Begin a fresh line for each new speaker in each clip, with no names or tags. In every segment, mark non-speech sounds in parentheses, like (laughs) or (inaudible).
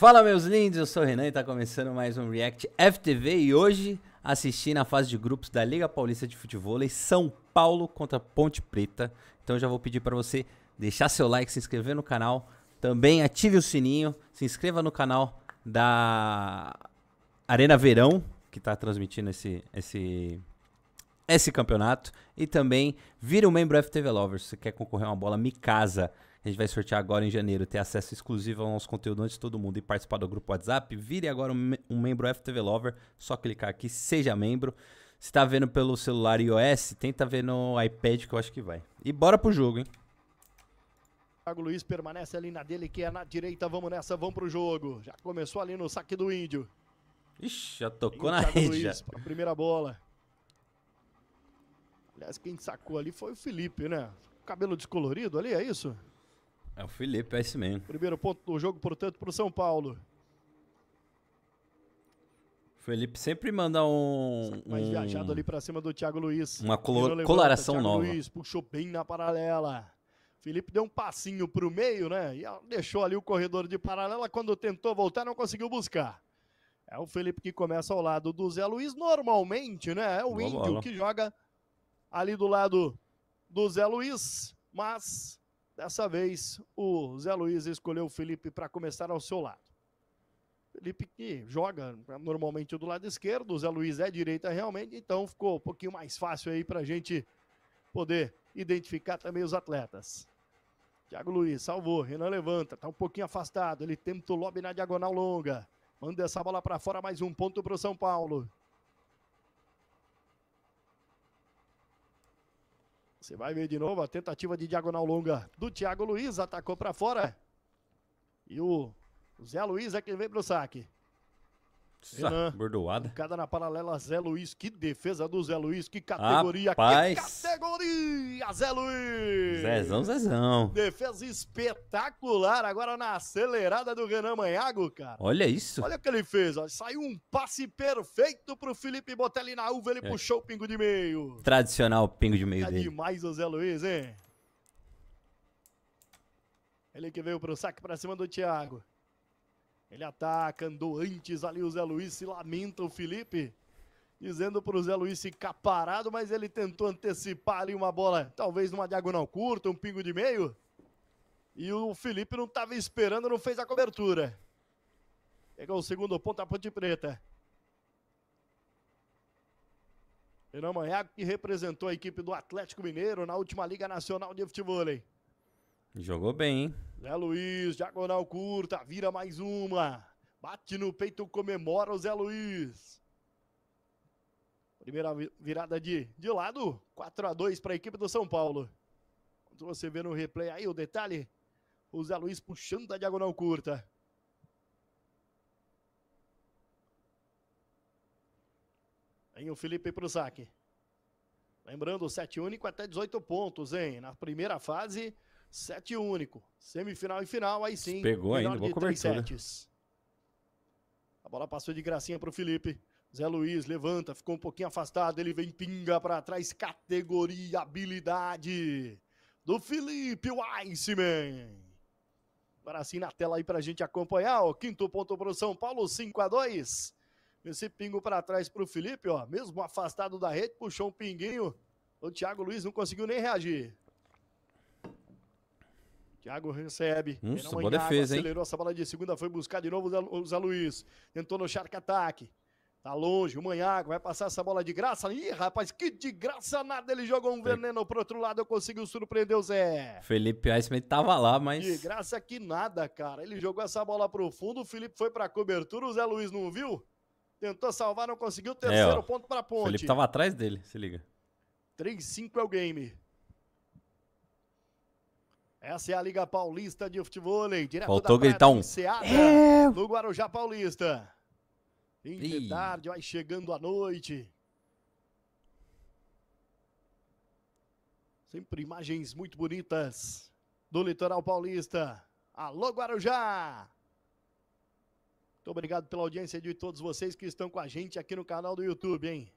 Fala meus lindos, eu sou o Renan e tá começando mais um React FTV e hoje assisti na fase de grupos da Liga Paulista de Futebol São Paulo contra Ponte Preta. Então já vou pedir para você deixar seu like, se inscrever no canal, também ative o sininho, se inscreva no canal da Arena Verão, que tá transmitindo esse esse esse campeonato e também vira um membro FTV Lovers. Se quer concorrer a uma bola Mikasa a gente vai sortear agora em janeiro, ter acesso exclusivo ao nosso conteúdo antes de todo mundo e participar do grupo WhatsApp. Vire agora um, um membro FTV Lover, só clicar aqui, seja membro. Se tá vendo pelo celular iOS, tenta ver no iPad que eu acho que vai. E bora pro jogo, hein?
Thiago Luiz permanece ali na dele, que é na direita. Vamos nessa, vamos pro jogo. Já começou ali no saque do Índio.
Ixi, já tocou na rede. Luiz,
já. primeira bola. Aliás, quem sacou ali foi o Felipe, né? Cabelo descolorido ali, é isso?
É o Felipe, é esse mesmo.
Primeiro ponto do jogo, portanto, para o São Paulo.
Felipe sempre manda um.
Mais um... viajado ali para cima do Thiago Luiz.
Uma color... coloração
Thiago
nova.
Luiz puxou bem na paralela. Felipe deu um passinho para o meio, né? E deixou ali o corredor de paralela. Quando tentou voltar, não conseguiu buscar. É o Felipe que começa ao lado do Zé Luiz. Normalmente, né? É o Boa Índio bola. que joga ali do lado do Zé Luiz. Mas Dessa vez, o Zé Luiz escolheu o Felipe para começar ao seu lado. Felipe que joga normalmente do lado esquerdo, o Zé Luiz é direita realmente, então ficou um pouquinho mais fácil aí para a gente poder identificar também os atletas. Thiago Luiz salvou, Renan levanta, tá um pouquinho afastado, ele tenta o lobby na diagonal longa. Manda essa bola para fora, mais um ponto para o São Paulo. Você vai ver de novo a tentativa de diagonal longa do Thiago Luiz, atacou para fora. E o Zé Luiz é quem vem pro saque.
Renan, bordoada.
Cada na paralela, Zé Luiz. Que defesa do Zé Luiz. Que categoria.
Rapaz.
Que categoria, Zé Luiz.
Zezão, Zezão.
Defesa espetacular. Agora na acelerada do Renan Manhago, cara.
Olha isso.
Olha o que ele fez. Ó. Saiu um passe perfeito pro Felipe Botelli na uva. Ele é. puxou o pingo de meio.
Tradicional pingo de meio
é
dele.
demais o Zé Luiz, hein? Ele que veio pro saque pra cima do Thiago. Ele ataca, andou antes ali o Zé Luiz, se lamenta o Felipe, dizendo para o Zé Luiz ficar parado, mas ele tentou antecipar ali uma bola, talvez numa diagonal curta, um pingo de meio. E o Felipe não estava esperando, não fez a cobertura. Pegou o segundo ponto a Ponte Preta. Renan Manhago, que representou a equipe do Atlético Mineiro na última Liga Nacional de Futebol.
Jogou bem, hein?
Zé Luiz, diagonal curta, vira mais uma. Bate no peito, comemora o Zé Luiz. Primeira virada de, de lado, 4 a 2 para a equipe do São Paulo. Quando você vê no replay aí o detalhe, o Zé Luiz puxando a diagonal curta. Vem o Felipe pro saque. Lembrando, 7 único até 18 pontos, hein? Na primeira fase, Sete único. Semifinal e final, aí sim.
Pegou ainda, boa cobertura.
A bola passou de gracinha pro Felipe. Zé Luiz levanta, ficou um pouquinho afastado, ele vem pinga para trás, categoria, habilidade do Felipe Weissman. Agora sim na tela aí pra gente acompanhar, o quinto ponto pro São Paulo, 5 a 2 Esse pingo para trás pro Felipe, ó, mesmo afastado da rede, puxou um pinguinho. O Thiago Luiz não conseguiu nem reagir. Thiago recebe.
Nossa, boa defesa,
hein? Acelerou essa bola de segunda, foi buscar de novo o Zé Luiz. Tentou no charque ataque. Tá longe, o Manhago vai passar essa bola de graça. Ih, rapaz, que de graça nada. Ele jogou um veneno pro outro lado, eu conseguiu surpreender o Zé.
Felipe Eisman tava lá, mas.
De graça que nada, cara. Ele jogou essa bola pro fundo, o Felipe foi pra cobertura, o Zé Luiz não viu. Tentou salvar, não conseguiu. Terceiro é, ponto pra ponte.
Felipe tava atrás dele, se liga.
3-5 é o game. Essa é a Liga Paulista de Futebol, direto
Faltou da gritar um.
é... no Guarujá Paulista. Fim de tarde, vai chegando a noite. Sempre imagens muito bonitas do litoral paulista. Alô, Guarujá! Muito obrigado pela audiência de todos vocês que estão com a gente aqui no canal do YouTube, hein?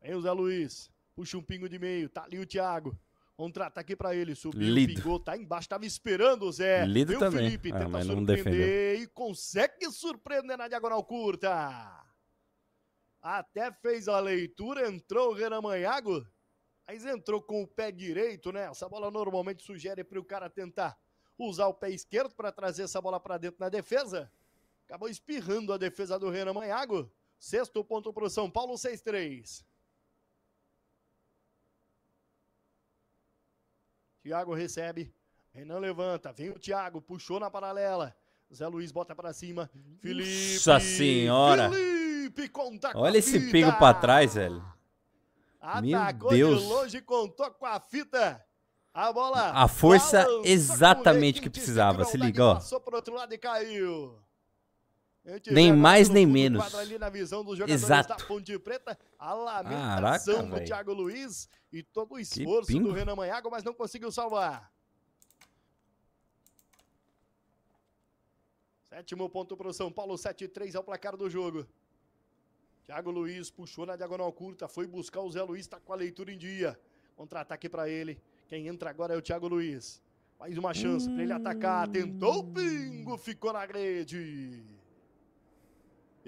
Vem o Zé Luiz, puxa um pingo de meio, tá ali o Thiago. Contra-ataque pra ele, subiu,
Lido.
pingou, tá embaixo, tava esperando o Zé.
Lido também.
Felipe,
Ah,
tenta surpreender
defendeu.
e consegue surpreender na diagonal curta. Até fez a leitura, entrou o Renan Manhago, mas entrou com o pé direito, né? Essa bola normalmente sugere para o cara tentar usar o pé esquerdo para trazer essa bola para dentro na defesa. Acabou espirrando a defesa do Renan Manhago. Sexto ponto para o São Paulo, 6-3. Thiago recebe. Renan levanta. Vem o Thiago. Puxou na paralela. Zé Luiz bota pra cima. Felipe.
Nossa senhora.
Felipe conta
Olha esse
fita.
pingo pra trás, velho. Meu
Atacou
Deus.
de longe, contou com a fita. A bola.
A força exatamente que precisava, se liga, ó.
Passou pro outro lado e caiu.
Nem mais, nem menos.
jogadores
Exato.
Preta, a lamentação
Caraca,
do. Thiago Luiz e todo o esforço do. Renan Manhago, mas não conseguiu salvar. Sétimo ponto para o São Paulo, 7-3 é o placar do jogo. Thiago Luiz puxou na diagonal curta, foi buscar o Zé Luiz, tá com a leitura em dia. Contra-ataque para ele. Quem entra agora é o Thiago Luiz. Mais uma chance para ele atacar. Tentou o pingo, ficou na rede.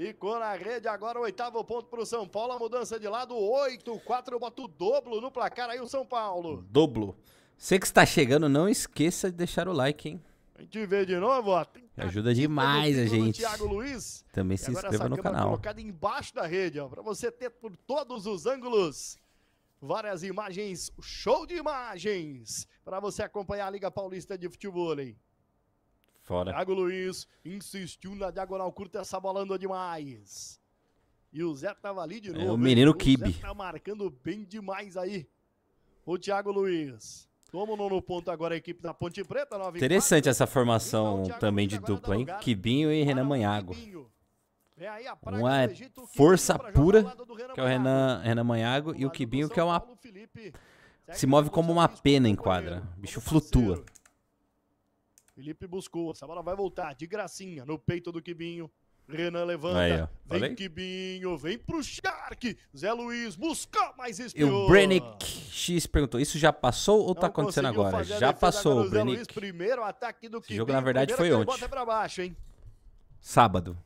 Ficou na rede agora, o oitavo ponto para o São Paulo. A mudança de lado, 8-4, bota o dobro no placar aí o São Paulo.
Doblo. Você que está chegando, não esqueça de deixar o like, hein?
A gente vê de novo, ó.
Ajuda demais a gente.
Thiago Luiz.
Também
E
se
agora
inscreva
essa
no canal.
colocada embaixo da rede, ó, para você ter por todos os ângulos várias imagens, show de imagens, para você acompanhar a Liga Paulista de Futebol. hein?
Fora.
Thiago Luiz insistiu na diagonal curta, essa bola andou demais. E o Zé tava ali de
É,
novo.
o menino Kibe.
Tá marcando bem demais aí. O Thiago Luiz. Toma o nono ponto agora a equipe da Ponte Preta, 9
Interessante essa formação
Então,
também
Luiz
de
agora
dupla, hein? Quibinho e Renan Manhago.
Praga
Uma
Quibinho
força pura, Que é o. Renan, Renan Manhago e o Quibinho,
São
que é uma. Se move como uma pena em quadra. O bicho flutua.
Felipe buscou, essa bola vai voltar de gracinha no peito do Quibinho. Renan levanta,
Aí,
vem
Falei?
Quibinho, vem pro Shark. Zé Luiz buscou, mas
E
espiou.
o Brenick X perguntou: Isso já passou ou tá
Não
acontecendo
conseguiu
agora? Já passou, o
Zé Luiz, primeiro ataque do
Esse jogo, na verdade, foi ontem.
Baixo, hein?
Sábado.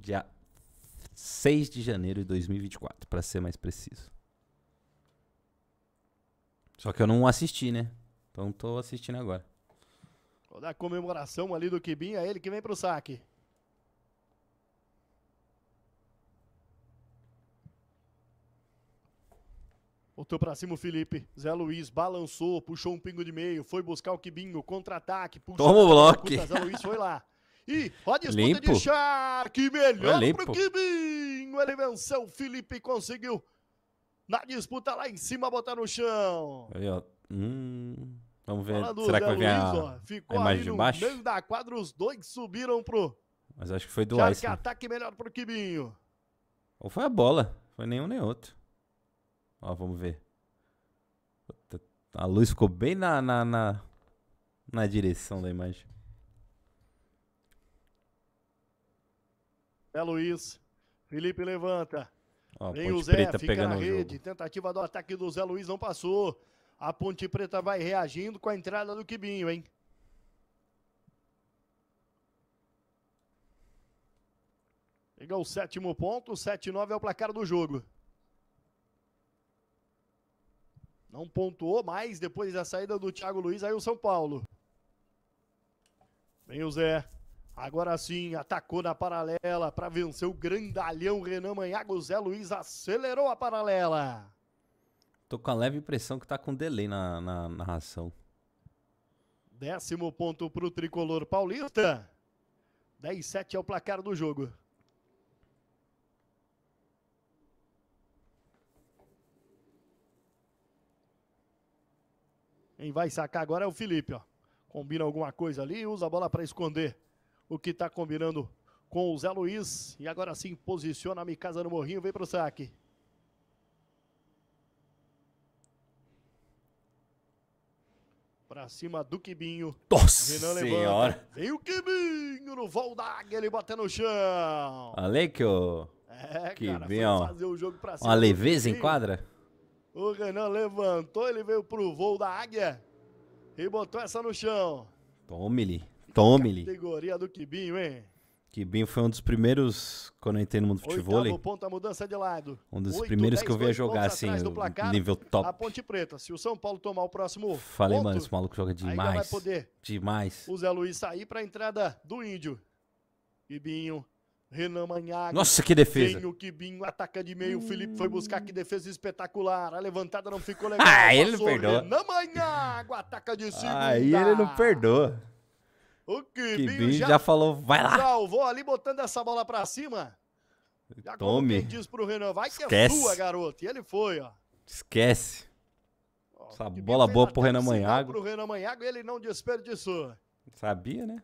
Dia 6 de janeiro de 2024, pra ser mais preciso. Só que eu não assisti, né? Então tô assistindo agora.
Toda a comemoração ali do Quibinho, é ele que vem pro saque. Voltou pra cima o Felipe. Zé Luiz balançou, puxou um pingo de meio, foi buscar o Quibinho, contra-ataque. puxou
Toma o bloco.
Zé Luiz foi lá. E a disputa
Limpo.
de Shark, melhor
Foi limpo.
pro Quibinho. Ele venceu, o Felipe conseguiu na disputa lá em cima botar no chão.
Aí, ó. Hum, vamos ver.
Do
Será
Zé
que vai vir
Luiz,
a,
ó, ficou
a imagem
ali
de
no
baixo?
meio da quadra, os dois subiram pro
Mas acho que foi do Ice.
ataque melhor pro Quibinho.
Ou foi a bola. Foi nenhum nem outro. Ó, vamos ver. A luz ficou bem na, na, na, na direção da imagem.
Zé Luiz, Felipe levanta.
Ó,
Vem o Zé, fica na rede.
jogo.
Tentativa do ataque do Zé Luiz não passou. A Ponte Preta vai reagindo com a entrada do Quibinho, hein? Chega o sétimo ponto, 7-9 é o placar do jogo. Não pontuou mais depois da saída do Thiago Luiz, aí o São Paulo. Vem o Zé. Agora sim, atacou na paralela para vencer o grandalhão Renan Manhago. Zé Luiz acelerou a paralela.
Tô com a leve impressão que tá com delay na, na narração.
Décimo ponto para o tricolor paulista. 10-7 é o placar do jogo. Quem vai sacar agora é o Felipe, ó. Combina alguma coisa ali, usa a bola para esconder o que está combinando com o Zé Luiz. E agora sim posiciona a Micasa no morrinho, vem pro saque. Pra cima do Quibinho.
Nossa
Renan
senhora!
levanta. Vem o Quibinho no voo da águia, ele bota no chão.
Falei que o.
É, cara,
Quibinho,
foi fazer o jogo pra cima
Uma leveza em quadra?
O Renan levantou, ele veio pro voo da águia e botou essa no chão.
Tome-lhe. Tome-lhe.
Categoria do Quibinho, hein?
Quibinho foi um dos primeiros, quando eu entrei no mundo do futebol,
ponto, a mudança de lado.
um dos
Oito,
primeiros que eu vi a
dois
jogar assim,
placar,
nível
A
top.
Ponte Preta. Se o São Paulo tomar o próximo
Falei,
ponto,
mano, esse maluco joga
já vai
demais.
poder
Demais.
o Zé Luiz sair pra entrada do Índio. Quibinho, Renan Manhago.
Nossa, que defesa.
Vem o Quibinho, ataca de meio. O Felipe foi buscar que defesa espetacular. A levantada não ficou legal.
Ah, ele não perdoa.
Renan Manhago, ataca de segunda.
Aí ele não perdoa.
O Quibinho já,
já falou, vai lá.
salvou ali, botando essa bola pra cima. Já
Tome.
diz pro Renan, vai que
Esquece.
é sua, garoto. E ele foi, ó.
Esquece.
Ó,
Essa bola boa pro Renan Manhago.
Pro Renan Manhago, ele não desperdiçou.
Sabia, né?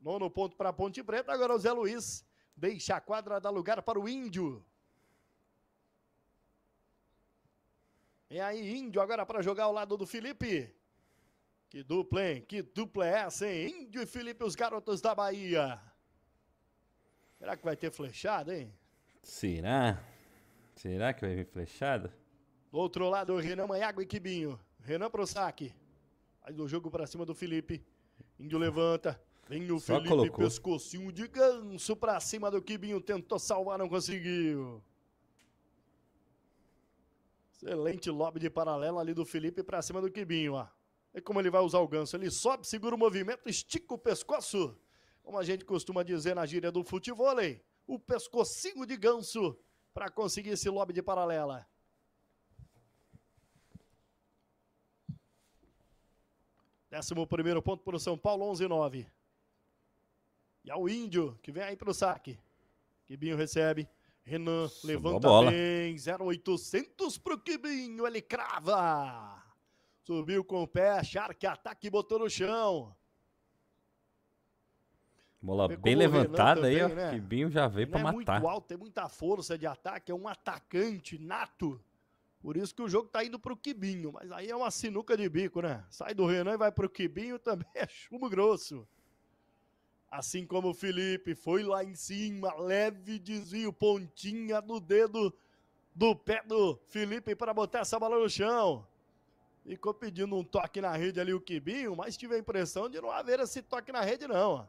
Nono ponto para Ponte Preta. Agora o Zé Luiz deixa a quadra, dá lugar para o Índio. E aí, Índio agora para jogar ao lado do Felipe. Que dupla, hein? Que dupla é essa, hein? Índio e Felipe, os garotos da Bahia. Será que vai ter flechada, hein?
Será? Será que vai vir flechada?
Do outro lado, Renan Manhago e Quibinho. Renan pro saque. Faz o jogo para cima do Felipe. Índio levanta. Vem o
Só
Felipe,
colocou.
pescocinho de ganso pra cima do Quibinho. Tentou salvar, não conseguiu. Excelente lobby de paralelo ali do Felipe pra cima do Quibinho, ó. E como ele vai usar o ganso? Ele sobe, segura o movimento, estica o pescoço. Como a gente costuma dizer na gíria do futevôlei. O pescocinho de ganso pra conseguir esse lobby de paralela. Décimo primeiro ponto para o São Paulo, 11 e 9. E é o Índio que vem aí para o saque. Quibinho recebe. Renan
Subiu
levanta bem. 0800 para o Quibinho. Ele crava. Subiu com o pé. Shark ataque e botou no chão.
Bola bem levantada aí, ó.
também, né?
Quibinho já veio pra
é
matar.
muito alto, tem muita força de ataque. É um atacante nato. Por isso que o jogo tá indo pro Quibinho. Mas aí é uma sinuca de bico, né? Sai do Renan e vai pro Quibinho (laughs) também é chumbo grosso. Assim como o Felipe foi lá em cima, leve desvio, pontinha do dedo do pé do Felipe para botar essa bola no chão. Ficou pedindo um toque na rede ali o Quibinho, mas tive a impressão de não haver esse toque na rede não. ó.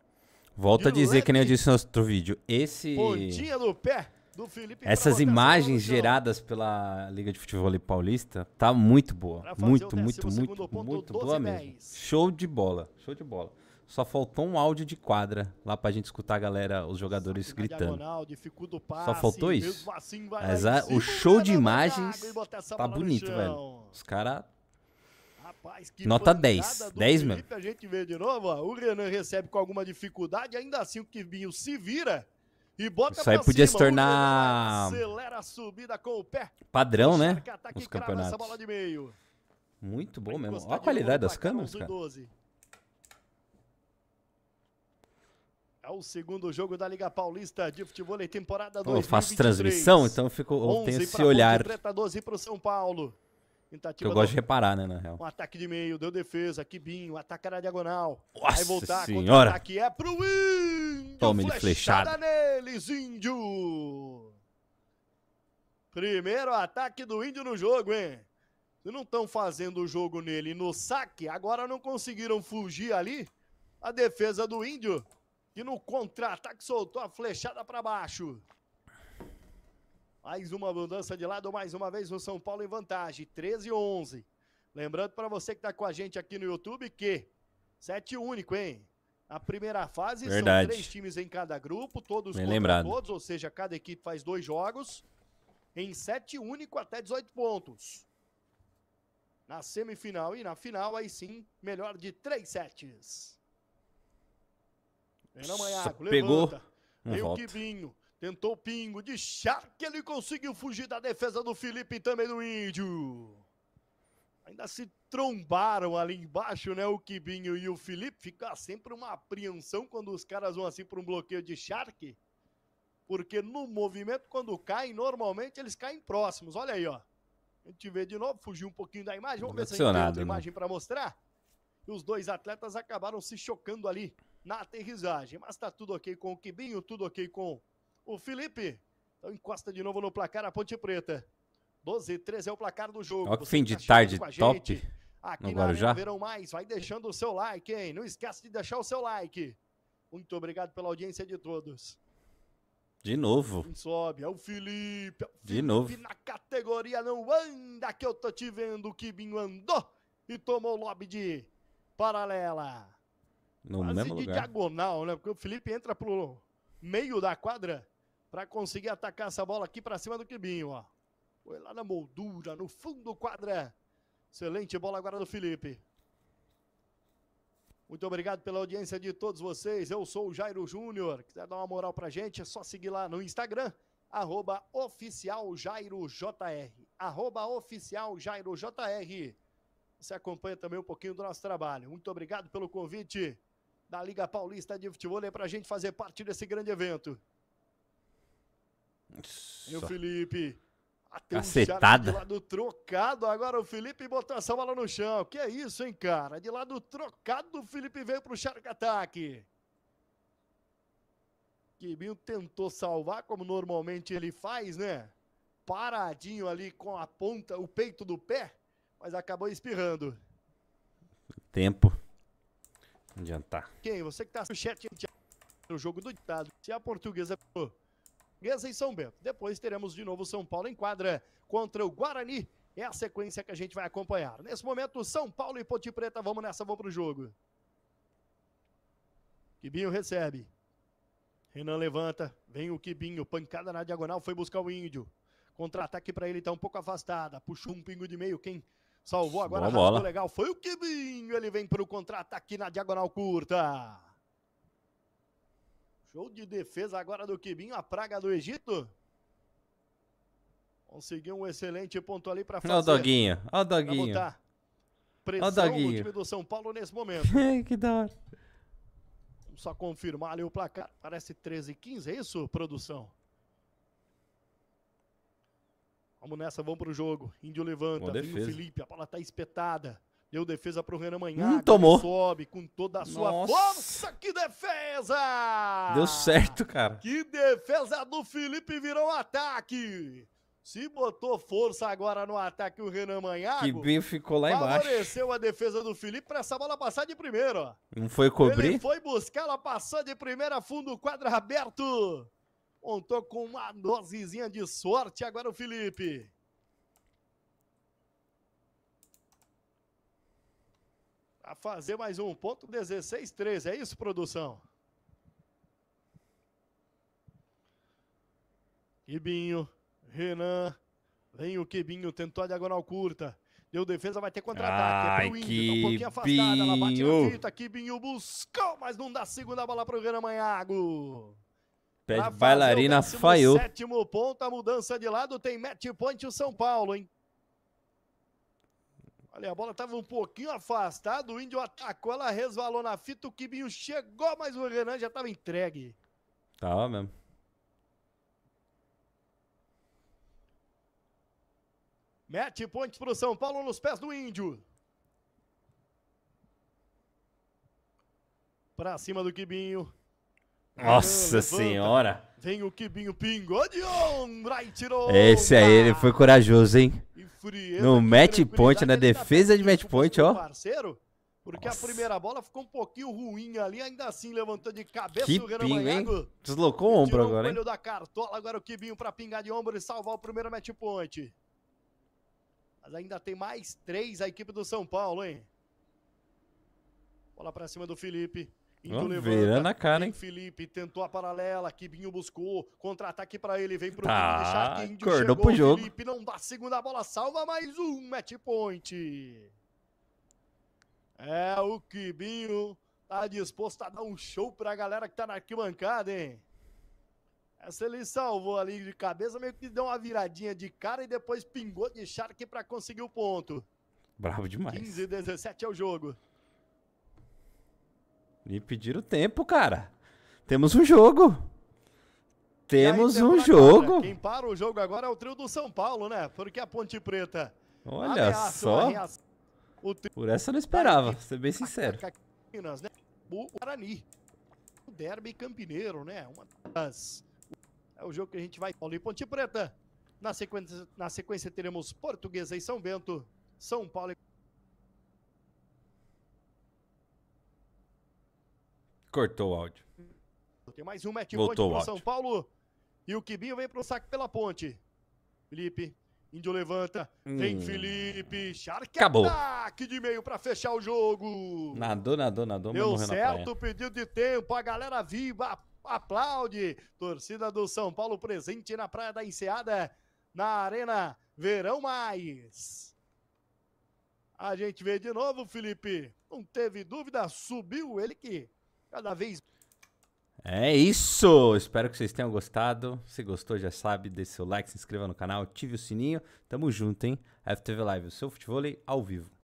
Volto a dizer que nem eu disse no outro vídeo. Esse.
Pontinha pé do Felipe.
Essas imagens geradas pela Liga de Futebol Paulista tá muito boa. Muito, muito,
12º
muito,
ponto,
muito
12
boa
10.
mesmo. Show de bola, show de bola. Só faltou um áudio de quadra lá pra gente escutar a galera, os jogadores
Saque
gritando.
diagonal, passe,
Só faltou isso.
assim
Mas a-
cima,
o show de imagens tá bonito, velho. Os caras.
Rapaz, que
Nota
pancada
10,
do
10
Felipe, A gente vê de novo, ó, o Renan recebe com alguma dificuldade, ainda assim o Quibinho se vira e bota
Isso aí podia
cima.
se tornar
acelera a subida com o pé.
Padrão, né?
Essa
campeonatos. Muito bom mesmo. Olha a
de
qualidade das câmeras,
11
cara.
12. É o segundo jogo da Liga Paulista de Futebol em temporada
Pô,
2023.
eu faço transmissão, então eu, fico, eu
11
tenho esse olhar que
Preta, 12 para o São Paulo. Tentativa
eu gosto
do-
de reparar, né, na real.
Um ataque de meio, deu defesa, Quibinho, ataca na diagonal.
Nossa
vai voltar,
senhora!
contra-ataque é pro Índio.
Tome-lhe
flechada
flechada.
neles, Índio. Primeiro ataque do Índio no jogo, hein? Se não estão fazendo o jogo nele no saque, agora não conseguiram fugir ali. A defesa do Índio, que no contra-ataque soltou a flechada para baixo. Mais uma mudança de lado, mais uma vez o São Paulo em vantagem, 13 11. Lembrando para você que está com a gente aqui no YouTube que sete único, hein? A primeira fase
Verdade.
são três times em cada grupo, todos
Bem
contra
lembrado.
todos, ou seja, cada equipe faz dois jogos em sete único até 18 pontos. Na semifinal e na final, aí sim, melhor de três sets. Renan
Só
Manhaco,
pegou,
levanta.
Não
Tem o
volta.
Quibinho. Tentou o pingo de Shark. Ele conseguiu fugir da defesa do Felipe e também do Índio. Ainda se trombaram ali embaixo, né? O Quibinho e o Felipe. Fica sempre uma apreensão quando os caras vão assim para um bloqueio de Shark. Porque no movimento, quando caem, normalmente eles caem próximos. Olha aí, ó. A gente vê de novo, fugiu um pouquinho da imagem. Vamos ver se a gente tem outra
né?
imagem para mostrar. E os dois atletas acabaram se chocando ali na aterrissagem. Mas tá tudo ok com o Quibinho, tudo ok com o Felipe. Então encosta de novo no placar a Ponte Preta. 12 13 é o placar do jogo.
Ó que fim
que
de
tá
tarde top
Aqui
no Guarujá.
Verão Mais, vai deixando o seu like, hein? Não esquece de deixar o seu like. Muito obrigado pela audiência de todos.
De novo.
Quem sobe é o Felipe. é o
De
Felipe
novo.
Na categoria não anda que eu tô te vendo. O Kibinho andou e tomou o lobby de paralela.
No
Quase
mesmo
de
lugar.
diagonal, né? Porque o Felipe entra pro meio da quadra pra conseguir atacar essa bola aqui pra cima do Kibinho, ó. Foi lá na moldura, no fundo do quadra. Excelente bola agora do Felipe. Muito obrigado pela audiência de todos vocês. Eu sou o Jairo Júnior. Quiser dar uma moral pra gente, é só seguir lá no Instagram, arroba oficialjairojr. Arroba oficialjairojr. Você acompanha também um pouquinho do nosso trabalho. Muito obrigado pelo convite da Liga Paulista de Futebol para a gente fazer parte desse grande evento. E o. Felipe. Até
Cacetada.
de lado trocado. Agora o Felipe botou essa bola no chão. Que é isso, hein, cara? De lado trocado, o Felipe veio pro Shark Ataque. Quibinho tentou salvar, como normalmente ele faz, né? Paradinho ali com a ponta, o peito do pé, mas acabou espirrando.
Tempo. Adiantar.
Quem? Você que tá no chat no jogo do ditado. Se a portuguesa portuguesa em São Bento. Depois teremos de novo São Paulo em quadra contra o Guarani. É a sequência que a gente vai acompanhar. Nesse momento, São Paulo e Ponte Preta. Vamos nessa, vamos pro jogo. Quibinho recebe. Renan levanta. Vem o Quibinho. Pancada na diagonal. Foi buscar o índio. Contra-ataque pra ele, tá um pouco afastada. Puxou um pingo de meio. Quem salvou agora?
Boa bola.
legal. Foi o Quibinho. Ele vem pro contra-ataque na diagonal curta. Show de defesa agora do Quibinho, a praga do Egito. Conseguiu um excelente ponto ali para fazer.
Olha o doguinho. Olha o doguinho.
pressão
Ó o doguinho.
time do São Paulo nesse momento. (laughs)
que da hora.
Vamos só confirmar ali o placar. Parece 13 e 15, é isso, produção? Vamos nessa, vamos pro jogo. Índio levanta, vem o. Felipe, a bola tá espetada. Deu defesa pro Renan Manhago.
Hum, tomou.
ele Sobe com toda a sua
Nossa.
força. Que defesa!
Deu certo, cara.
Que defesa do Felipe virou um ataque. Se botou força agora no ataque o Renan Manhago.
Que bem ficou lá embaixo.
Favoreceu a defesa do Felipe para essa bola passar de primeira. ó.
Não foi
Ele
cobrir?
foi buscar, ela passou de primeira, fundo quadro aberto. Montou com uma dosezinha de sorte agora o Felipe. Pra fazer mais um ponto, 16-13. É isso, produção? Quibinho, Renan. Vem o Quibinho, tentou a diagonal curta. Deu defesa, vai ter contra-ataque. É pro Índio, tá um pouquinho afastada. Ela bate na fita. Quibinho buscou, mas não dá segunda bola pro Renan Manhago.
Pé
Pra
de
fazer
bailarina
o
falhou.
Sétimo ponto, a mudança de lado tem match point o São Paulo, hein? Olha, a bola tava um pouquinho afastada, o Índio atacou, ela resvalou na fita, o Quibinho chegou, mas o Renan já tava entregue.
Tava mesmo.
Match point pro São Paulo nos pés do Índio. Pra cima do Quibinho.
Nossa
levanta.
senhora.
Vem o de ombra e tirou.
Esse aí, ele foi corajoso, hein?
Frieza,
No match point, na
tá
defesa de match point, ó.
Parceiro, porque
Nossa.
a primeira bola ficou um pouquinho ruim ali, ainda assim levantou de cabeça
Que
o Renan
pingo, hein? Deslocou o ombro agora,
o
hein?
da cartola, agora o Quibinho pra pingar de ombro e salvar o primeiro match point. Mas ainda tem mais três a equipe do São Paulo, hein? Bola pra cima do Felipe. Índio
Vamos
levanta,
virando a cara, hein?
Felipe tentou a paralela, Quibinho buscou, contra-ataque pra ele, vem pro
Tá,
Índio
acordou
chegou,
pro jogo.
Felipe não dá segunda bola, salva mais um match point. É, o Quibinho tá disposto a dar um show pra galera que tá na arquibancada, hein? Essa ele salvou ali de cabeça, meio que deu uma viradinha de cara e depois pingou de Shark pra conseguir o ponto.
Bravo demais.
15 17 é o jogo.
Me pediram tempo, cara. Temos um jogo. Temos um jogo.
Quem para o jogo agora é o trio do São Paulo, né? Porque a Ponte Preta
Olha
ameaça
só.
trio
Por essa eu não esperava, ser bem sincero.
Campinas, né? O Guarani. O Derby Campineiro, né? Uma das... É o jogo que a gente vai. Paulo e Ponte Preta. Na sequência, na sequência teremos Portuguesa e São Bento, São Paulo e
Cortou o áudio.
Tem mais um match
Voltou o áudio.
São Paulo. E o Quibinho vem pro saque pela ponte. Felipe, Índio levanta. Vem
Hum.
Felipe. Shark
Acabou.
ataque de meio pra fechar o jogo.
Nadou, nadou, nadou,
Deu certo o pedido de tempo. A galera viva, aplaude. Torcida do São Paulo presente na Praia da Enseada, na Arena Verão Mais. A gente vê de novo, Felipe. Não teve dúvida, subiu ele que cada vez
É isso! Espero que vocês tenham gostado. Se gostou, já sabe, deixe seu like, se inscreva no canal, ative o sininho. Tamo junto, hein? FTV Live, o seu futebol ao vivo.